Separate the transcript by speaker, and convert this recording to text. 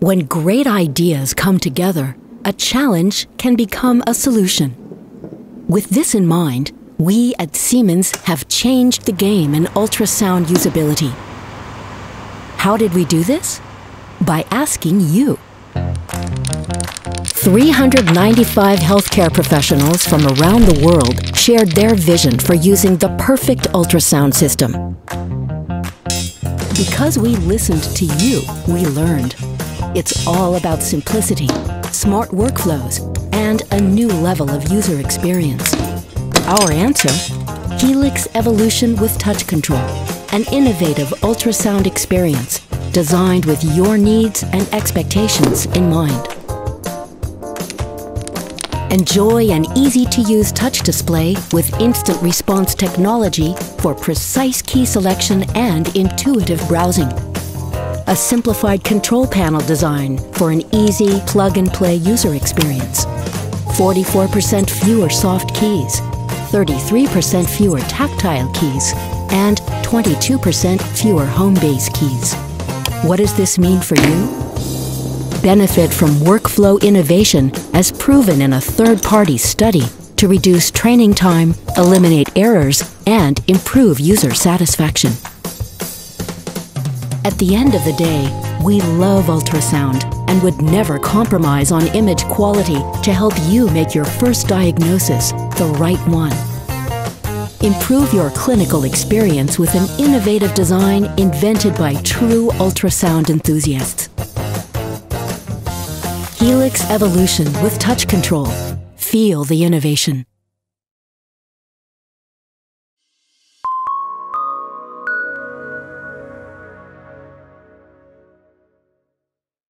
Speaker 1: When great ideas come together, a challenge can become a solution. With this in mind, we at Siemens have changed the game in ultrasound usability. How did we do this? By asking you. 395 healthcare professionals from around the world shared their vision for using the perfect ultrasound system. Because we listened to you, we learned. It's all about simplicity, smart workflows, and a new level of user experience. Our answer? HELX Evolution with Touch Control, an innovative ultrasound experience designed with your needs and expectations in mind. Enjoy an easy-to-use touch display with instant response technology for precise key selection and intuitive browsing a simplified control panel design for an easy plug-and-play user experience. 44% fewer soft keys, 33% fewer tactile keys, and 22% fewer home base keys. What does this mean for you? Benefit from workflow innovation as proven in a third-party study to reduce training time, eliminate errors, and improve user satisfaction. At the end of the day, we love ultrasound and would never compromise on image quality to help you make your first diagnosis the right one. Improve your clinical experience with an innovative design invented by true ultrasound enthusiasts. HELX Evolution with touch control. Feel the innovation.